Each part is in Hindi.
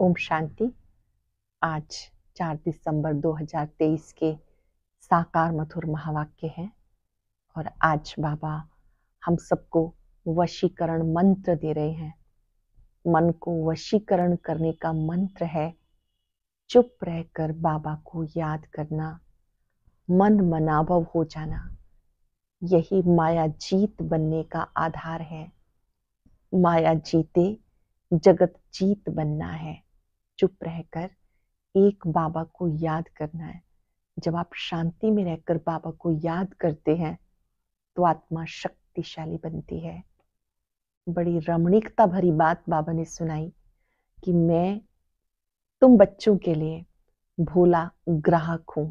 ओम शांति। आज 4 दिसंबर 2023 के साकार मथुर महावाक्य हैं और आज बाबा हम सबको वशीकरण मंत्र दे रहे हैं। मन को वशीकरण करने का मंत्र है, चुप रहकर बाबा को याद करना, मन मनाभव हो जाना। यही माया जीत बनने का आधार है। माया जीते, जगत जीत बनना है। चुप रहकर एक बाबा को याद करना है। जब आप शांति में रहकर बाबा को याद करते हैं तो आत्मा शक्तिशाली बनती है। बड़ी रमणीकता भरी बात बाबा ने सुनाई कि मैं तुम बच्चों के लिए भोला ग्राहक हूँ।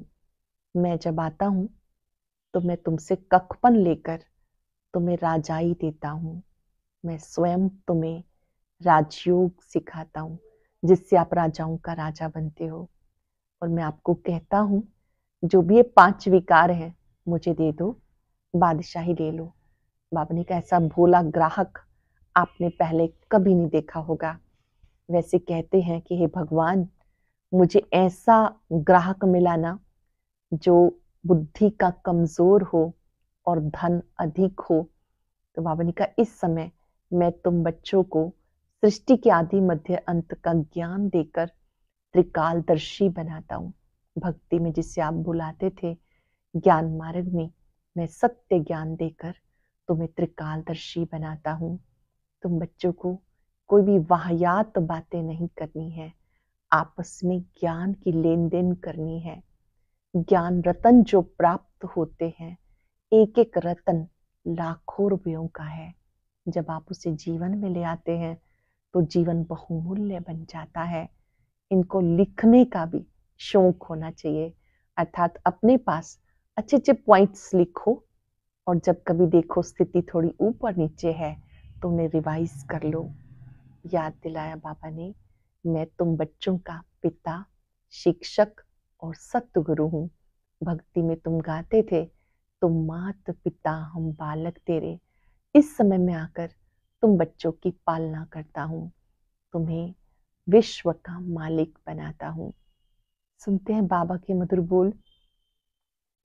मैं जब आता हूँ तो मैं तुमसे कखपन लेकर तुम्हें राजाई देता हूँ। मैं स्वयं तुम्हें राजयोग सिखाता हूँ। जिससे आप राजाओं का राजा बनते हो। और मैं आपको कहता हूँ, जो भी ये पाँच विकार हैं, मुझे दे दो, बादशाही ले लो। बाबा ने कहा, ऐसा भोला ग्राहक आपने पहले कभी नहीं देखा होगा। वैसे कहते हैं कि, हे भगवान, मुझे ऐसा ग्राहक मिला ना, जो बुद्धि का कमज़ोर हो और धन अधिक हो। तो बाबा ने कहा, इस समय मैं तुम बच्चों को सृष्टि के आदि मध्य अंत का ज्ञान देकर त्रिकालदर्शी बनाता हूँ। भक्ति में जिसे आप बुलाते थे, ज्ञान मार्ग में मैं सत्य ज्ञान देकर तुम्हें त्रिकालदर्शी बनाता हूँ। तुम बच्चों को कोई भी वाहियात बातें नहीं करनी है। आपस में ज्ञान की लेन देन करनी है। ज्ञान रतन जो प्राप्त होते हैं एक एक रतन लाखों रुपयों का है। जब आप उसे जीवन में ले आते हैं तो जीवन बहुमूल्य बन जाता है। इनको लिखने का भी शौक होना चाहिए। अर्थात अपने पास अच्छे अच्छे पॉइंट्स लिखो और जब कभी देखो स्थिति थोड़ी ऊपर नीचे है तो उन्हें रिवाइज कर लो। याद दिलाया बाबा ने, मैं तुम बच्चों का पिता, शिक्षक और सत्गुरु हूँ। भक्ति में तुम गाते थे तुम मात पिता हम बालक तेरे। इस समय में आकर तुम बच्चों की पालना करता हूँ, तुम्हें विश्व का मालिक बनाता हूँ। सुनते हैं बाबा के मधुर बोल।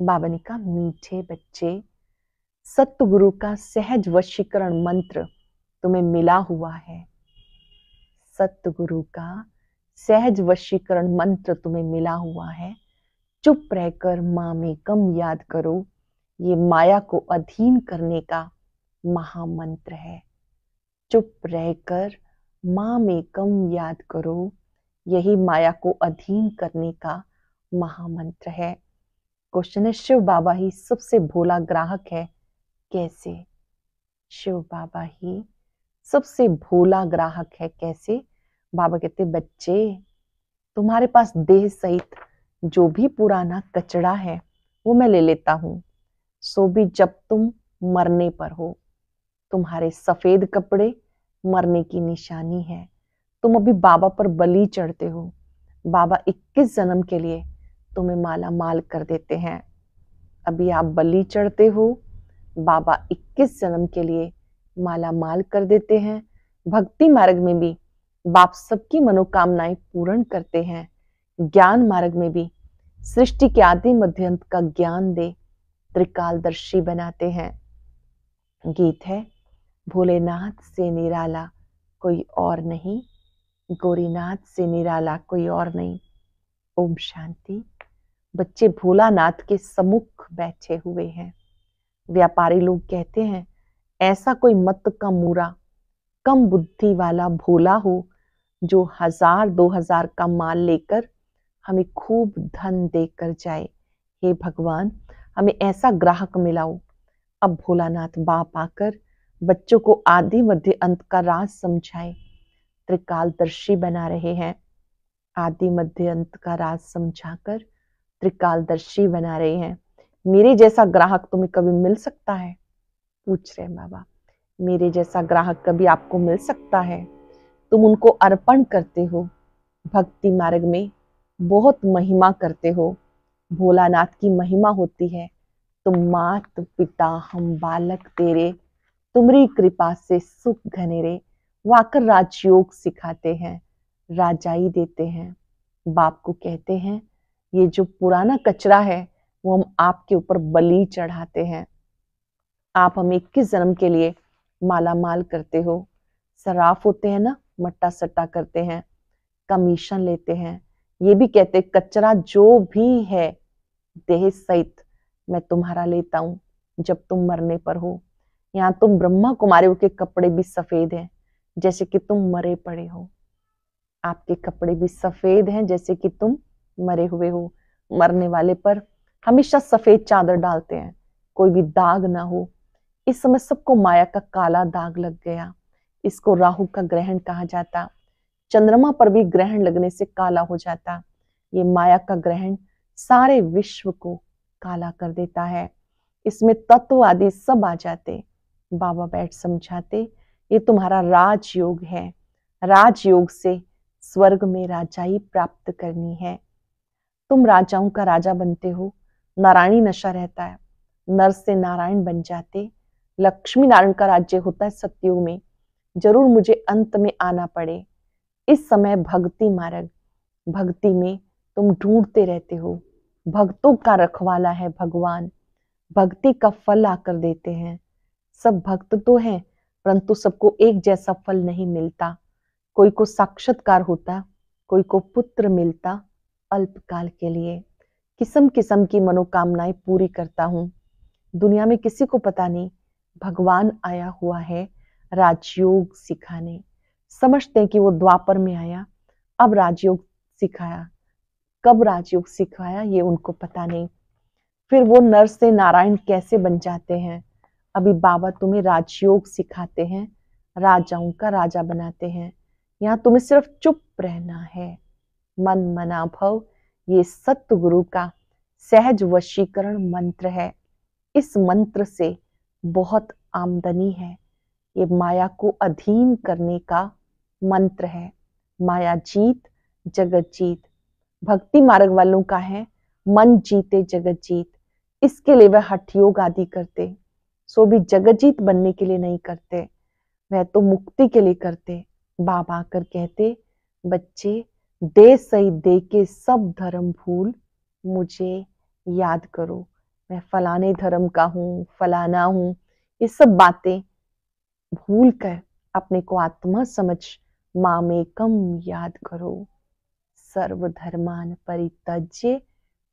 बाबा ने कहा, मीठे बच्चे, सतगुरु का सहज वशीकरण मंत्र तुम्हें मिला हुआ है। सतगुरु का सहज वशीकरण मंत्र तुम्हें मिला हुआ है। चुप रहकर माँ में कम याद करो, ये माया को अधीन करने का महामंत्र है। चुप रहकर माँ में कम याद करो। यही माया को अधीन करने का महामंत्र है। क्वेश्चन है, शिव बाबा ही सबसे भोला ग्राहक है। कैसे? शिव बाबा ही सबसे भोला ग्राहक है कैसे? बाबा कहते, बच्चे, तुम्हारे पास देह सहित जो भी पुराना कचड़ा है, वो मैं ले लेता हूँ। सो भी जब तुम मरने पर हो। तुम्हारे सफ़ेद कपड़े मरने की निशानी है। तुम अभी बाबा पर बलि चढ़ते हो। बाबा 21 जन्म के लिए तुम्हें माला माल कर देते हैं। अभी आप बलि चढ़ते हो। बाबा 21 जन्म के लिए माला माल कर देते हैं। भक्ति मार्ग में भी बाप सबकी मनोकामनाएँ पूर्ण करते हैं। ज्ञान मार्ग में भी सृष्टि के आदि मध्यंत का ज्ञान दे त्रिकालदर्शी बनाते हैं। गीत है भोलेनाथ से निराला कोई और नहीं, गौरीनाथ से निराला कोई और नहीं। ओम शांति। बच्चे भोलानाथ के सम्मुख बैठे हुए हैं। व्यापारी लोग कहते हैं, ऐसा कोई मत का मूरा, कम बुद्धि वाला भोला हो, जो हज़ार, दो हज़ार का माल लेकर हमें खूब धन देकर जाए। हे भगवान, हमें ऐसा ग्राहक मिलाओ। अब भोलानाथ बाप आकर बच्चों को आदि मध्य अंत का राज समझाए। त्रिकालदर्शी बना रहे हैं। आदि मध्य अंत का राज समझाकर त्रिकालदर्शी बना रहे हैं। मेरे जैसा ग्राहक तुम्हें कभी मिल सकता है? पूछ रहे बाबा। मेरे जैसा ग्राहक कभी आपको मिल सकता है? तुम उनको अर्पण करते हो। भक्ति मार्ग में बहुत महिमा करते हो। भोलानाथ की महिमा होती है। तुम मात पिता, हम बालक तेरे तुम्हारी कृपा से सुख घनेरे, वाकर राजयोग सिखाते हैं, राजाई देते हैं। बाप को कहते हैं, ये जो पुराना कचरा है, वो हम आपके ऊपर बलि चढ़ाते हैं। आप हमें इक्कीस जन्म के लिए माला माल करते हो? सराफ होते हैं ना, मट्टा सट्टा करते हैं, कमीशन लेते हैं। ये भी कहते कचरा जो भी है, देह सहित मैं तुम्हारा लेता हूँ, जब तुम मरने पर हो। यहाँ तुम ब्रह्मा कुमारियों के कपड़े भी सफ़ेद हैं, जैसे कि तुम मरे पड़े हो। आपके कपड़े भी सफ़ेद हैं, जैसे कि तुम मरे हुए हो। मरने वाले पर हमेशा सफ़ेद चादर डालते हैं, कोई भी दाग ना हो। इस समय सबको माया का काला दाग लग गया। इसको राहु का ग्रहण कहा जाता। चंद्रमा पर भी ग्रहण लगने से काला हो जाता। ये माया का ग्रहण सारे विश्व को काला कर देता है। इसमें तत्व आदि सब आ जाते। बाबा बैठ समझाते, ये तुम्हारा राजयोग है। राजयोग से स्वर्ग में राजाई प्राप्त करनी है। तुम राजाओं का राजा बनते हो। नारायणी नशा रहता है। नर से नारायण बन जाते। लक्ष्मी नारायण का राज्य होता है सत्युग में। ज़रूर मुझे अंत में आना पड़े। इस समय भक्ति मार्ग, भक्ति में तुम ढूंढते रहते हो। भक्तों का रखवाला है भगवान। भक्ति का फल आकर देते हैं। सब भक्त तो हैं, परंतु सबको एक जैसा फल नहीं मिलता। कोई को साक्षात्कार होता, कोई को पुत्र मिलता अल्पकाल के लिए। किस्म किस्म की मनोकामनाएँ पूरी करता हूँ। दुनिया में किसी को पता नहीं, भगवान आया हुआ है राजयोग सिखाने। समझते हैं कि वो द्वापर में आया, अब राजयोग सिखाया। कब राजयोग सिखाया, ये उनको पता नहीं। फिर वो नर से नारायण कैसे बन जाते हैं? अभी बाबा तुम्हें राजयोग सिखाते हैं, राजाओं का राजा बनाते हैं। यहाँ तुम्हें सिर्फ़ चुप रहना है। मन मना भव, ये सत्य गुरु का सहज वशीकरण मंत्र है। इस मंत्र से बहुत आमदनी है। ये माया को अधीन करने का मंत्र है। माया जीत, जगत जीत। भक्ति मार्ग वालों का है, मन जीते, जगत जीत। इसके लिए वह हठ योग आदि करते। सो भी जगजीत बनने के लिए नहीं करते। वह तो मुक्ति के लिए करते। बाबा आकर कहते, बच्चे दे सही दे के सब धर्म भूल, मुझे याद करो। मैं फलाने धर्म का हूँ, फलाना हूँ। ये सब बातें भूल कर अपने को आत्मा समझ मामेकम याद करो। सर्वधर्मान परित्यज्य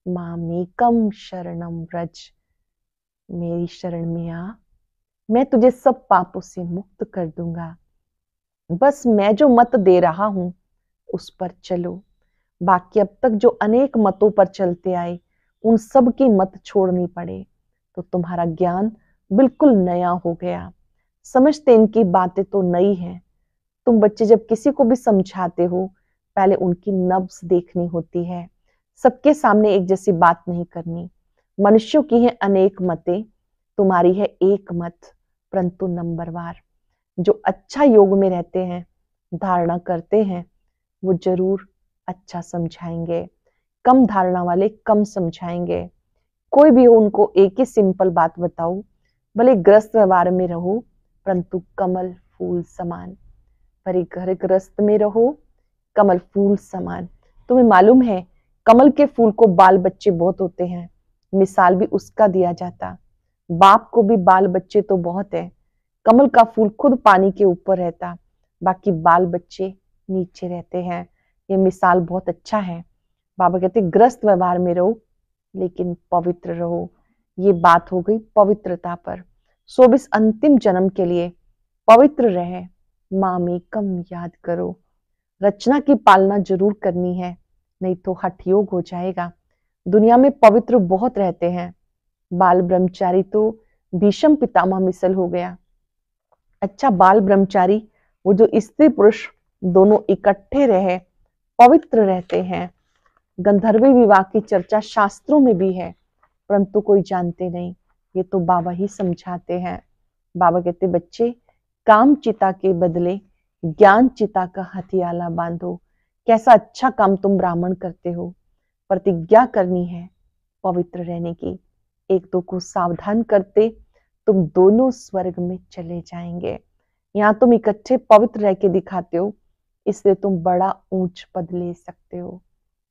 मामेकम शरणम व्रज मेरी शरण में आ मैं तुझे सब पापों से मुक्त कर दूँगा। बस मैं जो मत दे रहा हूँ, उस पर चलो। बाकी अब तक जो अनेक मतों पर चलते आए, उन सब की मत छोड़नी पड़े। तो तुम्हारा ज्ञान बिल्कुल नया हो गया। समझते इनकी बातें तो नई हैं। तुम बच्चे जब किसी को भी समझाते हो, पहले उनकी नब्स देखनी होती है। सबके सामने एक जैसी बात नहीं करनी। मनुष्यों की है अनेक मतें, तुम्हारी है एक मत, परंतु नंबरवार जो अच्छा योग में रहते हैं, धारणा करते हैं, वो ज़रूर अच्छा समझाएँगे। कम धारणा वाले कम समझाएँगे। कोई भी हो उनको एक ही सिंपल बात बताओ, भले ग्रस्त व्यवहार में रहो, परंतु कमल फूल समान। भले घर ग्रस्त में रहो, कमल फूल समान। तुम्हें मालूम है, कमल के फूल को बाल बच्चे बहुत होते हैं। मिसाल भी उसका दिया जाता। बाप को भी बाल बच्चे तो बहुत है। कमल का फूल खुद पानी के ऊपर रहता। बाकी बाल बच्चे नीचे रहते हैं। ये मिसाल बहुत अच्छा है। बाबा कहते, ग्रस्त व्यवहार में रहो, लेकिन पवित्र रहो। ये बात हो गई पवित्रता पर। सो अंतिम जन्म के लिए पवित्र रहे। माँ में कम याद करो। रचना की पालना ज़रूर करनी है, नहीं तो हठ योग हो जाएगा। दुनिया में पवित्र बहुत रहते हैं। बाल ब्रह्मचारी तो भीषम पितामह मिसल हो गया। अच्छा बाल ब्रह्मचारी, वो जो स्त्री पुरुष दोनों इकट्ठे रहे, पवित्र रहते हैं। गंधर्वी विवाह की चर्चा शास्त्रों में भी है, परंतु कोई जानते नहीं, ये तो बाबा ही समझाते हैं। बाबा कहते, बच्चे, काम चिता के बदले ज्ञान चिता का हथियाला बांधो। कैसा अच्छा काम तुम ब्राह्मण करते हो। प्रतिज्ञा करनी है पवित्र रहने की। एक दो को सावधान करते तुम दोनों स्वर्ग में चले जाएँगे। यहाँ तुम इकट्ठे पवित्र रह के दिखाते हो, इसलिए तुम बड़ा ऊंच पद ले सकते हो।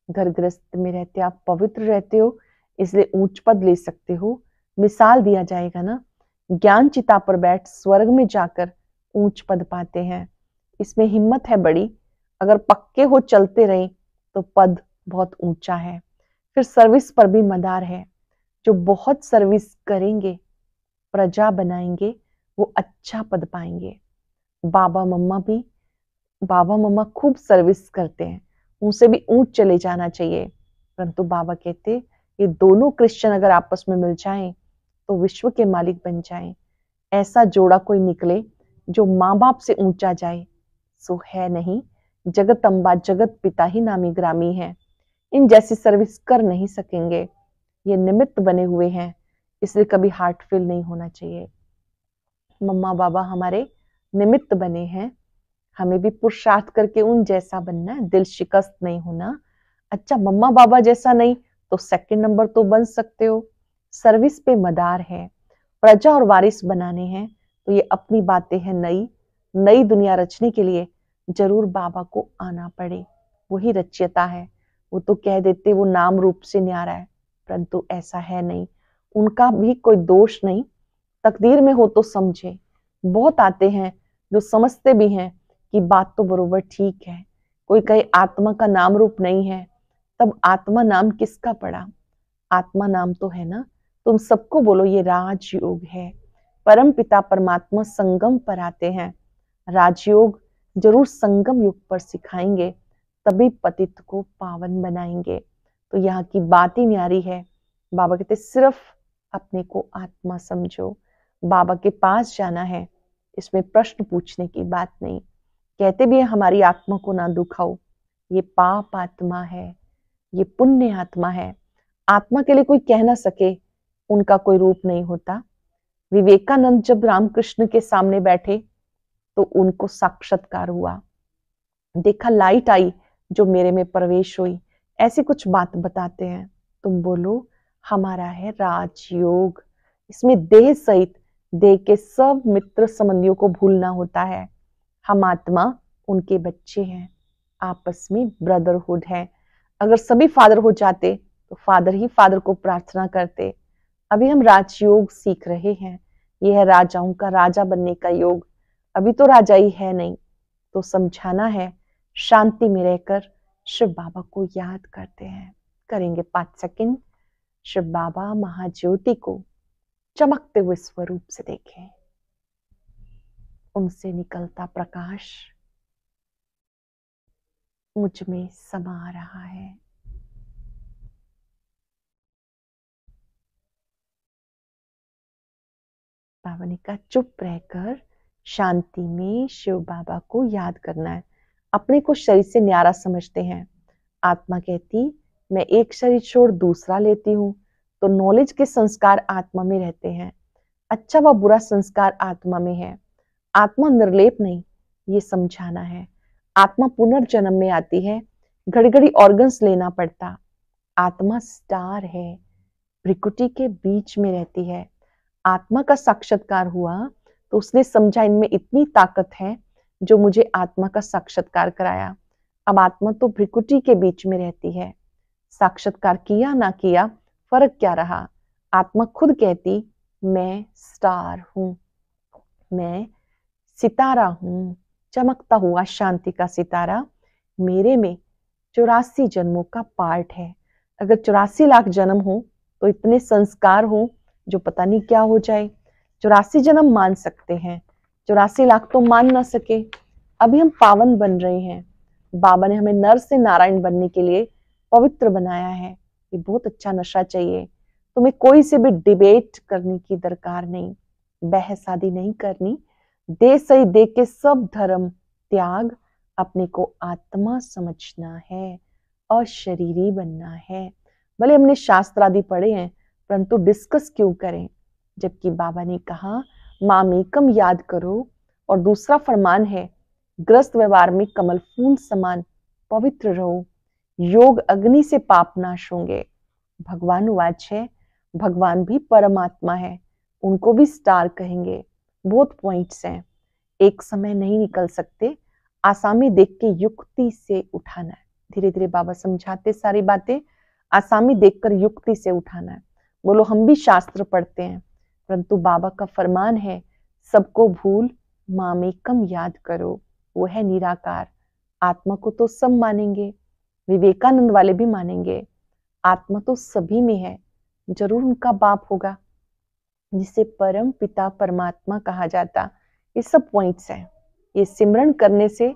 घर ग्रस्त में रहते आप पवित्र रहते हो, इसलिए ऊंच पद ले सकते हो। मिसाल दिया जाएगा ना, ज्ञान चिता पर बैठ स्वर्ग में जाकर ऊंच पद पाते हैं। इसमें हिम्मत है बड़ी, अगर पक्के हो चलते रहे तो पद बहुत ऊँचा है। फिर सर्विस पर भी मदार है। जो बहुत सर्विस करेंगे, प्रजा बनाएँगे, वो अच्छा पद पाएँगे। बाबा मम्मा भी, बाबा मम्मा खूब सर्विस करते हैं। उनसे भी ऊंच चले जाना चाहिए। परंतु बाबा कहते, ये दोनों क्रिश्चियन अगर आपस में मिल जाएँ तो विश्व के मालिक बन जाएँ। ऐसा जोड़ा कोई निकले, जो माँ बाप से ऊँचा जाए, सो है नहीं। जगत अम्बा जगत पिता ही नामी ग्रामी है। इन जैसी सर्विस कर नहीं सकेंगे। ये निमित्त बने हुए हैं, इसलिए कभी हार्ट फेल नहीं होना चाहिए। मम्मा बाबा हमारे निमित्त बने हैं। हमें भी पुरुषार्थ करके उन जैसा बनना है, दिल शिकस्त नहीं होना। अच्छा मम्मा बाबा जैसा नहीं तो सेकंड नंबर तो बन सकते हो। सर्विस पे मदार है, प्रजा और वारिस बनाने हैं तो ये अपनी बातें हैं नई। नई दुनिया रचने के लिए ज़रूर बाबा को आना पड़े, वही रच्यता है। वो तो कह देते, वो नाम रूप से न्यारा है, परंतु ऐसा है नहीं। उनका भी कोई दोष नहीं। तकदीर में हो तो समझे। बहुत आते हैं जो समझते भी हैं कि बात तो बरोबर ठीक है। कोई कहे, आत्मा का नाम रूप नहीं है, तब आत्मा नाम किसका पड़ा? आत्मा नाम तो है ना? तुम सबको बोलो, ये राजयोग है। परम पिता परमात्मा संगम पर आते हैं। राजयोग ज़रूर संगम युग पर सिखाएँगे। तभी पतित को पावन बनाएँगे। तो यहाँ की बात ही न्यारी है। बाबा कहते सिर्फ़ अपने को आत्मा समझो। बाबा के पास जाना है। इसमें प्रश्न पूछने की बात नहीं। कहते भी है, हमारी आत्मा को ना दुखाओ। ये पाप आत्मा है। ये पुण्य आत्मा है। आत्मा के लिए कोई कह ना सके। उनका कोई रूप नहीं होता। विवेकानंद जब रामकृष्ण के सामने बैठे तो उनको साक्षात्कार हुआ। देखा, लाइट आई। जो मेरे में प्रवेश हुई, ऐसी कुछ बात बताते हैं। तुम बोलो, हमारा है राजयोग। इसमें देह सहित, देह के सब मित्र संबंधियों को भूलना होता है। हम आत्मा, उनके बच्चे हैं। आपस में ब्रदरहुड है। अगर सभी फादर हो जाते तो फादर ही फादर को प्रार्थना करते। अभी हम राजयोग सीख रहे हैं। यह है राजाओं का राजा बनने का योग। अभी तो राजा ही है नहीं तो समझाना है शांति में रहकर शिव बाबा को याद करते हैं। करेंगे पाँच सेकंड। शिव बाबा महाज्योति को चमकते हुए स्वरूप से देखें। उनसे निकलता प्रकाश मुझमें समा रहा है। बाबा ने कहा, चुप रहकर शांति में शिव बाबा को याद करना है। अपने को शरीर से न्यारा समझते हैं। आत्मा कहती, मैं एक शरीर छोड़ दूसरा लेती हूँ तो नॉलेज के संस्कार आत्मा में रहते हैं। अच्छा व बुरा संस्कार आत्मा में है। आत्मा निर्लेप नहीं, ये समझाना है। आत्मा पुनर्जन्म में आती है घड़ी घड़ी ऑर्गन्स लेना पड़ता। आत्मा स्टार है भ्रिकुटी के बीच में रहती है। आत्मा का साक्षात्कार हुआ तो उसने समझा, इनमें इतनी ताकत है जो मुझे आत्मा का साक्षात्कार कराया। अब आत्मा तो भ्रिकुटी के बीच में रहती है। साक्षात्कार किया ना किया, फ़र्क क्या रहा? आत्मा खुद कहती, मैं स्टार हूँ। मैं सितारा हूँ। चमकता हुआ शांति का सितारा मेरे में चौरासी जन्मों का पार्ट है। अगर चौरासी लाख जन्म हो तो इतने संस्कार हो, जो पता नहीं क्या हो जाए। चौरासी जन्म मान सकते हैं। चौरासी लाख तो मान ना सके। अभी हम पावन बन रहे हैं। बाबा ने हमें नर से नारायण बनने के लिए पवित्र बनाया है। ये बहुत अच्छा नशा चाहिए। तुम्हें कोई से भी डिबेट करने की दरकार नहीं। बहस आदि नहीं करनी। दे सही दे के सब धर्म, त्याग अपने को आत्मा समझना है और शरीरी बनना है। भले हमने शास्त्र आदि पढ़े हैं, परंतु डिस्कस क्यों करें? जबकि बाबा ने कहा मामेकम याद करो। और दूसरा फरमान है, ग्रस्त व्यवहार में कमल फूल समान पवित्र रहो। योग अग्नि से पाप नाश होंगे। भगवान वाच है, भगवान भी परमात्मा है, उनको भी स्टार कहेंगे। बहुत पॉइंट्स हैं। एक समय नहीं निकल सकते, आसामी देख के युक्ति से उठाना है। धीरे धीरे बाबा समझाते सारी बातें, आसामी देखकर युक्ति से उठाना है। बोलो, हम भी शास्त्र पढ़ते हैं। परंतु बाबा का फरमान है, सबको भूल मामे कम याद करो, वो है निराकार। आत्मा को तो सब मानेंगे, विवेकानंद वाले भी मानेंगे। आत्मा तो सभी में है, ज़रूर उनका बाप होगा, जिसे परम पिता परमात्मा कहा जाता। ये सब पॉइंट्स हैं। ये सिमरन करने से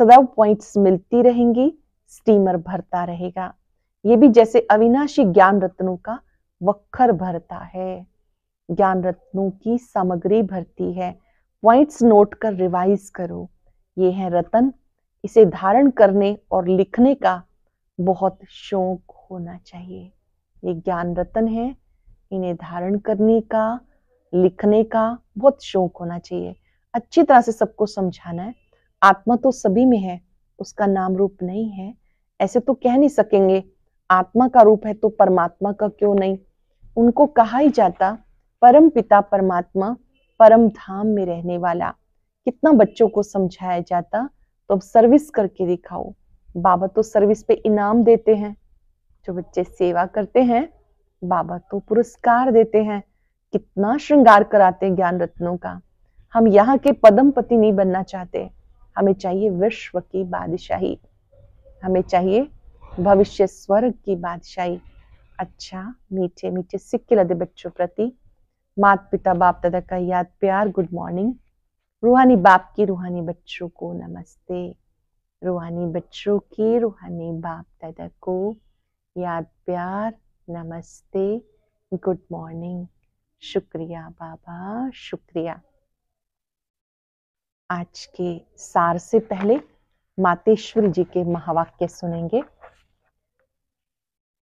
सदा पॉइंट्स मिलती रहेंगी स्टीमर भरता रहेगा। ये भी जैसे अविनाशी ज्ञान रत्नों का वक्खर भरता है। ज्ञान रत्नों की सामग्री भरती है। पॉइंट्स नोट कर रिवाइज करो। ये है रतन। इसे धारण करने और लिखने का बहुत शौक होना चाहिए। ये ज्ञान रतन है। इन्हें धारण करने का, लिखने का बहुत शौक होना चाहिए। अच्छी तरह से सबको समझाना है। आत्मा तो सभी में है। उसका नाम रूप नहीं है। ऐसे तो कह नहीं सकेंगे। आत्मा का रूप है तो परमात्मा का क्यों नहीं? उनको कहा ही जाता परम पिता परमात्मा, परम धाम में रहने वाला। कितना बच्चों को समझाया जाता तो अब सर्विस करके दिखाओ। बाबा तो सर्विस पे इनाम देते हैं। जो बच्चे सेवा करते हैं, बाबा तो पुरस्कार देते हैं। कितना श्रृंगार कराते हैं ज्ञान रत्नों का। हम यहाँ के पदम पति नहीं बनना चाहते। हमें चाहिए विश्व की बादशाही। हमें चाहिए भविष्य स्वर्ग की बादशाही। अच्छा मीठे मीठे सिक्के लदे बच्चों प्रति। मात पिता बाप दादा का याद प्यार, गुड मॉर्निंग। रूहानी बाप की रूहानी बच्चों को नमस्ते। रूहानी बच्चों की रूहानी बाप दादा को याद प्यार, नमस्ते, गुड मॉर्निंग। शुक्रिया बाबा, शुक्रिया। आज के सार से पहले मातेश्वरी जी के महावाक्य सुनेंगे।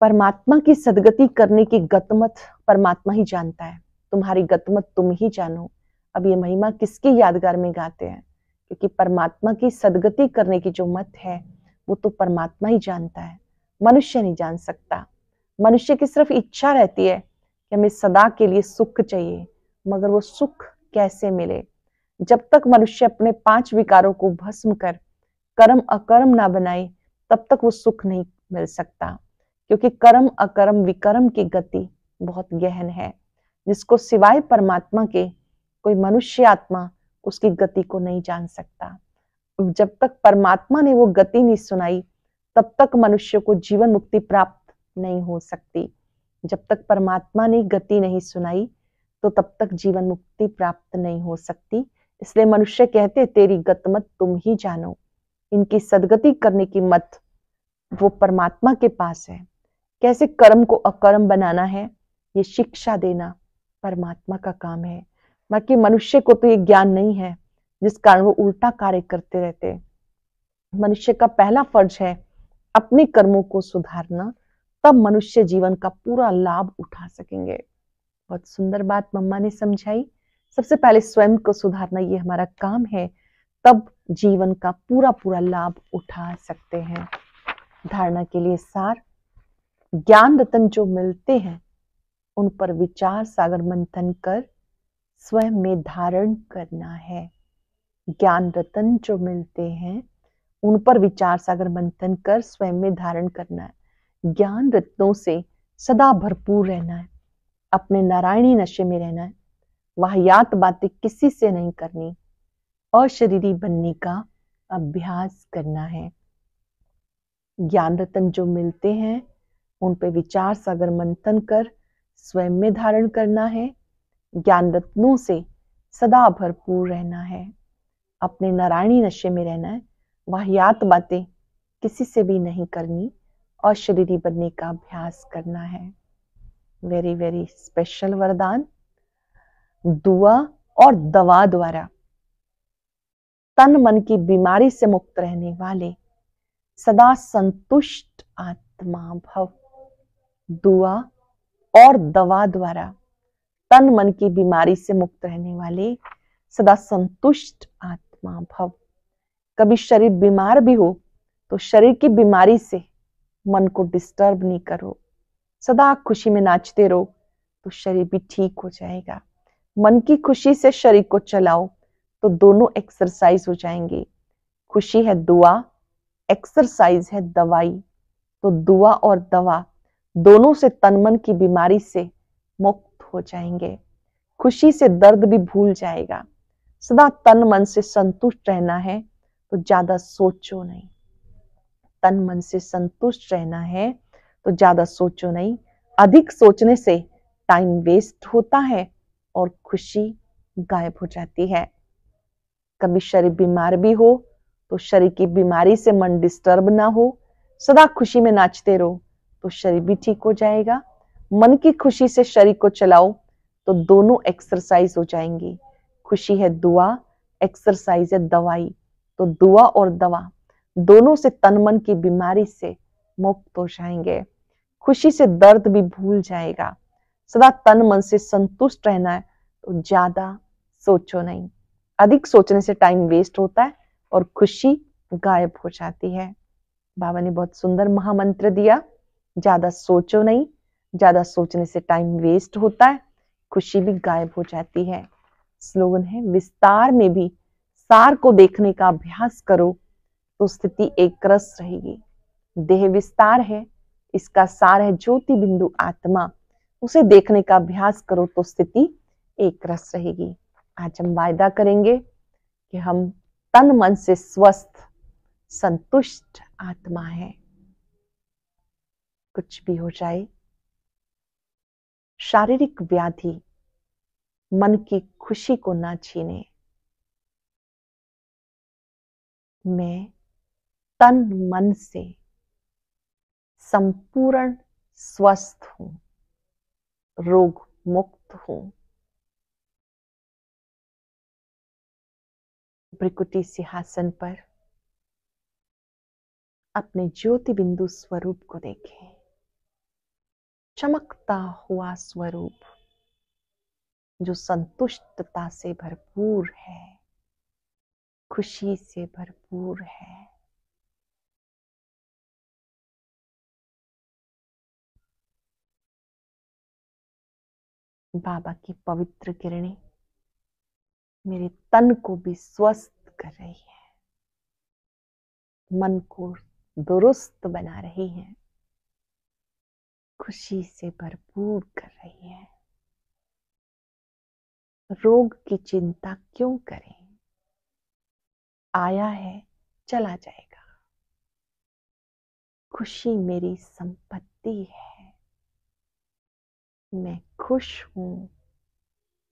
परमात्मा की सदगति करने की गतमत परमात्मा ही जानता है। तुम्हारी गतमत तुम ही जानो। अब ये महिमा किसकी यादगार में गाते हैं? क्योंकि परमात्मा की सदगति करने की जो मत है, वो तो परमात्मा ही जानता है। मनुष्य नहीं जान सकता। मनुष्य की सिर्फ़ इच्छा रहती है कि हमें सदा के लिए सुख चाहिए, मगर वो सुख कैसे मिले? जब तक मनुष्य अपने पाँच विकारों को भस्म कर, कर्म अकर्म ना बनाए, तब तक वो सुख नहीं मिल सकता। क्योंकि कर्म अकर्म विकर्म की गति बहुत गहन है। जिसको सिवाय परमात्मा के कोई मनुष्य आत्मा उसकी गति को नहीं जान सकता। जब तक परमात्मा ने वो गति नहीं सुनाई, तब तक मनुष्य को जीवन मुक्ति प्राप्त नहीं हो सकती। जब तक परमात्मा ने गति नहीं सुनाई तो तब तक जीवन मुक्ति प्राप्त नहीं हो सकती। इसलिए मनुष्य कहते, तेरी गतमत तुम ही जानो। इनकी सदगति करने की मत वो परमात्मा के पास है। कैसे कर्म को अकर्म बनाना है, ये शिक्षा देना परमात्मा का काम है। बाकी मनुष्य को तो ये ज्ञान नहीं है, जिस कारण वो उल्टा कार्य करते रहते मनुष्य का पहला फ़र्ज़ है, अपने कर्मों को सुधारना, तब मनुष्य जीवन का पूरा लाभ उठा सकेंगे। बहुत सुंदर बात मम्मा ने समझाई। सबसे पहले स्वयं को सुधारना ये हमारा काम है, तब जीवन का पूरा पूरा लाभ उठा सकते हैं। धारणा के लिए सार ज्ञान रतन जो मिलते हैं उन पर विचार सागर मंथन कर, स्वयं में धारण करना है। ज्ञान रतन जो मिलते हैं, उन पर विचार सागर मंथन कर, स्वयं में धारण करना है। ज्ञान रत्नों से सदा भरपूर रहना है। अपने नारायणी नशे में रहना है। वाहियात बातें किसी से नहीं करनी। और अशरीरी बनने का अभ्यास करना है। ज्ञान रतन जो मिलते हैं, उन पर विचार सागर मंथन कर स्वयं में धारण करना है ज्ञान रत्नों से सदा भरपूर रहना है। अपने नारायणी नशे में रहना है वाहियात बातें किसी से भी नहीं करनी और शरीरी बनने का अभ्यास करना है। वेरी वेरी स्पेशल वरदान। दुआ और दवा द्वारा तन मन की बीमारी से मुक्त रहने वाले सदा संतुष्ट आत्मा भव। दुआ और दवा द्वारा तन मन की बीमारी से मुक्त रहने वाले सदा संतुष्ट आत्मा भव। कभी शरीर बीमार भी हो तो शरीर की बीमारी से मन को डिस्टर्ब नहीं करो। सदा खुशी में नाचते रहो तो शरीर भी ठीक हो जाएगा। मन की खुशी से शरीर को चलाओ तो दोनों एक्सरसाइज हो जाएँगे। खुशी है दुआ एक्सरसाइज है दवाई तो दुआ और दवा दोनों से तन मन की बीमारी से मुक्त हो जाएँगे। खुशी से दर्द भी भूल जाएगा। सदा तन मन से संतुष्ट रहना है तो ज़्यादा सोचो नहीं। तन मन से संतुष्ट रहना है तो ज़्यादा सोचो नहीं। अधिक सोचने से टाइम वेस्ट होता है और खुशी गायब हो जाती है। कभी शरीर बीमार भी हो तो शरीर की बीमारी से मन डिस्टर्ब ना हो। सदा खुशी में नाचते रहो। तो शरीर भी ठीक हो जाएगा। मन की खुशी से शरीर को चलाओ तो दोनों एक्सरसाइज हो जाएँगी। खुशी है दुआ एक्सरसाइज है दवाई। तो दुआ और दवा, दोनों से तन मन की बीमारी से मुक्त हो जाएँगे। खुशी से दर्द भी भूल जाएगा। सदा तन मन से संतुष्ट रहना है तो ज़्यादा सोचो नहीं। अधिक सोचने से टाइम वेस्ट होता है और खुशी गायब हो जाती है। बाबा ने बहुत सुंदर महामंत्र दिया। ज़्यादा सोचो नहीं, ज़्यादा सोचने से टाइम वेस्ट होता है, खुशी भी गायब हो जाती है। स्लोगन है, विस्तार में भी सार को देखने का अभ्यास करो तो स्थिति एक रस रहेगी। देह विस्तार है, इसका सार है ज्योति बिंदु आत्मा, उसे देखने का अभ्यास करो तो स्थिति एक रस रहेगी। आज हम वायदा करेंगे कि हम तन मन से स्वस्थ, संतुष्ट आत्मा है। कुछ भी हो जाए। शारीरिक व्याधि मन की खुशी को ना छीने। मैं तन मन से संपूर्ण स्वस्थ हूँ, रोग मुक्त हूँ। ब्रिकुटी सिंहासन पर अपने ज्योति बिंदु स्वरूप को देखें। चमकता हुआ स्वरूप, जो संतुष्टता से भरपूर है, खुशी से भरपूर है। बाबा की पवित्र किरणें मेरे तन को भी स्वस्थ कर रही है। मन को दुरुस्त बना रही है। खुशी से भरपूर कर रही है। रोग की चिंता क्यों करें? आया है, चला जाएगा। खुशी मेरी संपत्ति है। मैं खुश हूँ,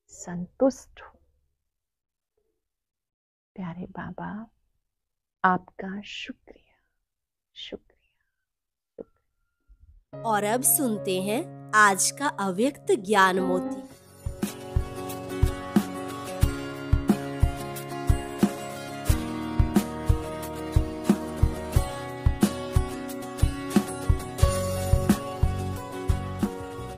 संतुष्ट हूँ। प्यारे बाबा, आपका शुक्रिया शुक्रिया। और अब सुनते हैं आज का अव्यक्त ज्ञान मोती